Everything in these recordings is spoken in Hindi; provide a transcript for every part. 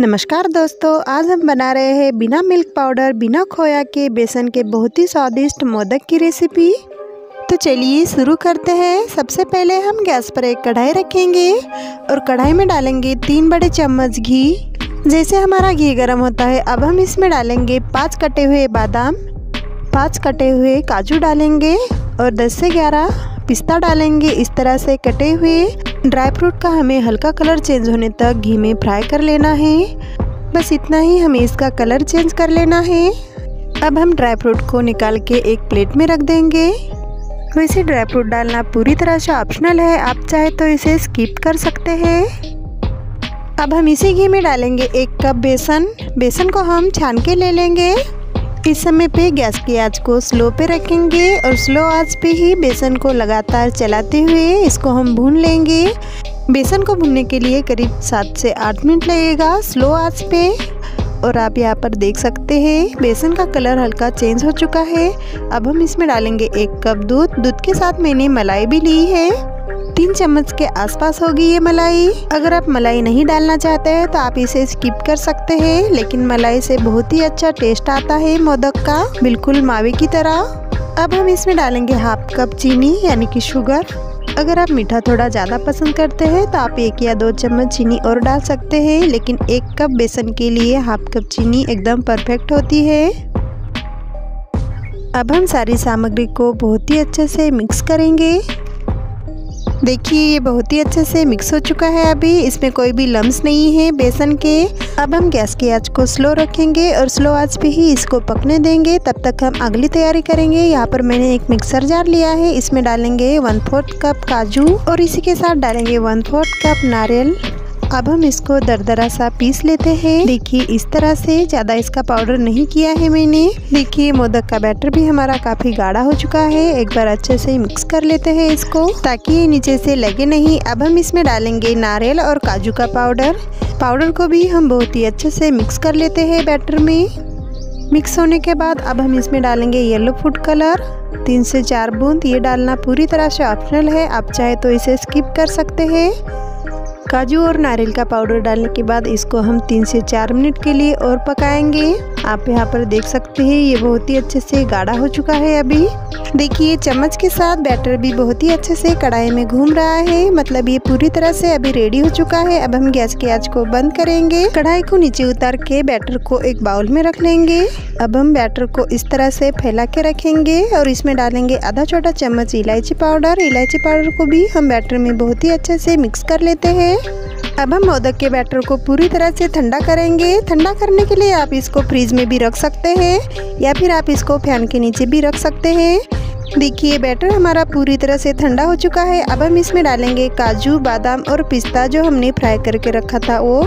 नमस्कार दोस्तों, आज हम बना रहे हैं बिना मिल्क पाउडर, बिना खोया के बेसन के बहुत ही स्वादिष्ट मोदक की रेसिपी तो चलिए शुरू करते हैं। सबसे पहले हम गैस पर एक कढ़ाई रखेंगे और कढ़ाई में डालेंगे तीन बड़े चम्मच घी। जैसे हमारा घी गर्म होता है, अब हम इसमें डालेंगे पाँच कटे हुए बादाम, पाँच कटे हुए काजू डालेंगे और दस से ग्यारह पिस्ता डालेंगे। इस तरह से कटे हुए ड्राई फ्रूट का हमें हल्का कलर चेंज होने तक घी में फ्राई कर लेना है। बस इतना ही हमें इसका कलर चेंज कर लेना है। अब हम ड्राई फ्रूट को निकाल के एक प्लेट में रख देंगे। वैसे ड्राई फ्रूट डालना पूरी तरह से ऑप्शनल है, आप चाहे तो इसे स्किप कर सकते हैं। अब हम इसी घी में डालेंगे एक कप बेसन। बेसन को हम छान के ले लेंगे। इस समय पे गैस की आँच को स्लो पे रखेंगे और स्लो आँच पे ही बेसन को लगातार चलाते हुए इसको हम भून लेंगे। बेसन को भूनने के लिए करीब सात से आठ मिनट लगेगा स्लो आँच पे। और आप यहाँ पर देख सकते हैं, बेसन का कलर हल्का चेंज हो चुका है। अब हम इसमें डालेंगे एक कप दूध। दूध के साथ मैंने मलाई भी ली है। तीन चम्मच के आसपास होगी ये मलाई। अगर आप मलाई नहीं डालना चाहते हैं तो आप इसे स्किप कर सकते हैं, लेकिन मलाई से बहुत ही अच्छा टेस्ट आता है मोदक का। बिल्कुल मावे की तरह। अब हम इसमें डालेंगे हाफ़ कप चीनी, यानी कि शुगर अगर आप मीठा थोड़ा ज़्यादा पसंद करते हैं तो आप एक या दो चम्मच चीनी और डाल सकते हैं, लेकिन एक कप बेसन के लिए हाफ़ कप चीनी एकदम परफेक्ट होती है। अब हम सारी सामग्री को बहुत ही अच्छे से मिक्स करेंगे। देखिए, ये बहुत ही अच्छे से मिक्स हो चुका है अभी। इसमें कोई भी लम्स नहीं है बेसन के। अब हम गैस की आँच को स्लो रखेंगे और स्लो आँच पे ही इसको पकने देंगे। तब तक हम अगली तैयारी करेंगे। यहाँ पर मैंने एक मिक्सर जार लिया है। इसमें डालेंगे वन फोर्थ कप काजू और इसी के साथ डालेंगे वन फोर्थ कप नारियल। अब हम इसको दरदरा सा पीस लेते हैं। देखिए, इस तरह से ज़्यादा इसका पाउडर नहीं किया है मैंने। देखिए, मोदक का बैटर भी हमारा काफ़ी गाढ़ा हो चुका है। एक बार अच्छे से मिक्स कर लेते हैं इसको। ताकि ये नीचे से लगे नहीं, अब हम इसमें डालेंगे नारियल और काजू का पाउडर। पाउडर को भी हम बहुत ही अच्छे से मिक्स कर लेते हैं बैटर में। मिक्स होने के बाद अब हम इसमें डालेंगे येलो फ़ूड कलर। तीन से चार बूंद, ये डालना पूरी तरह से ऑप्शनल है। आप चाहे तो इसे स्किप कर सकते हैं। काजू और नारियल का पाउडर डालने के बाद इसको हम तीन से चार मिनट के लिए और पकाएँगे। आप यहाँ पर देख सकते हैं, ये बहुत ही अच्छे से गाढ़ा हो चुका है अभी। देखिए, चम्मच के साथ बैटर भी बहुत ही अच्छे से कढ़ाई में घूम रहा है। मतलब ये पूरी तरह से अभी रेडी हो चुका है। अब हम गैस की आँच को बंद करेंगे। कढ़ाई को नीचे उतार के बैटर को एक बाउल में रख लेंगे। अब हम बैटर को इस तरह से फैला के रखेंगे और इसमें डालेंगे आधा छोटा चम्मच इलायची पाउडर। इलायची पाउडर को भी हम बैटर में बहुत ही अच्छे से मिक्स कर लेते हैं। अब हम मोदक के बैटर को पूरी तरह से ठंडा करेंगे। ठंडा करने के लिए आप इसको फ्रिज में भी रख सकते हैं, या फिर आप इसको फ़ैन के नीचे भी रख सकते हैं। देखिए, बैटर हमारा पूरी तरह से ठंडा हो चुका है। अब हम इसमें डालेंगे काजू, बादाम और पिस्ता जो हमने फ्राई करके रखा था वो।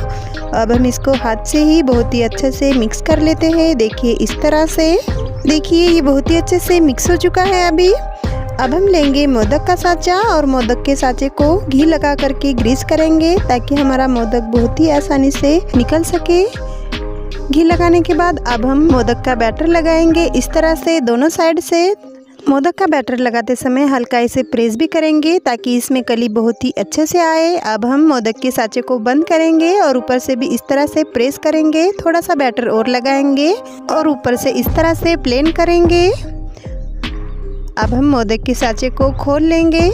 अब हम इसको हाथ से ही बहुत ही अच्छे से मिक्स कर लेते हैं। देखिए, इस तरह से। देखिए, ये बहुत ही अच्छे से मिक्स हो चुका है अभी। अब हम लेंगे मोदक का साँचा और मोदक के साँचे को घी लगा करके ग्रीस करेंगे ताकि हमारा मोदक बहुत ही आसानी से निकल सके। घी लगाने के बाद अब हम मोदक का बैटर लगाएँगे। इस तरह से दोनों साइड से मोदक का बैटर लगाते समय हल्का इसे प्रेस भी करेंगे ताकि इसमें कली बहुत ही अच्छे से आए। अब हम मोदक के साँचे को बंद करेंगे और ऊपर से भी इस तरह से प्रेस करेंगे। थोड़ा सा बैटर और लगाएँगे और ऊपर से इस तरह से प्लेन करेंगे। अब हम मोदक के साँचे को खोल लेंगे।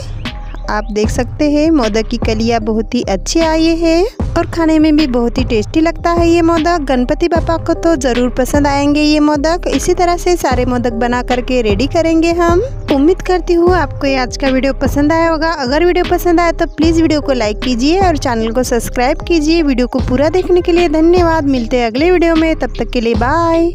आप देख सकते हैं, मोदक की कलियाँ बहुत ही अच्छी आई है और खाने में भी बहुत ही टेस्टी लगता है ये मोदक। गणपति बापा को तो ज़रूर पसंद आएँगे ये मोदक। इसी तरह से सारे मोदक बना करके रेडी करेंगे हम। उम्मीद करती हूँ आपको ये आज का वीडियो पसंद आया होगा। अगर वीडियो पसंद आया तो प्लीज़ वीडियो को लाइक कीजिए और चैनल को सब्सक्राइब कीजिए। वीडियो को पूरा देखने के लिए धन्यवाद। मिलते हैं अगले वीडियो में। तब तक के लिए बाय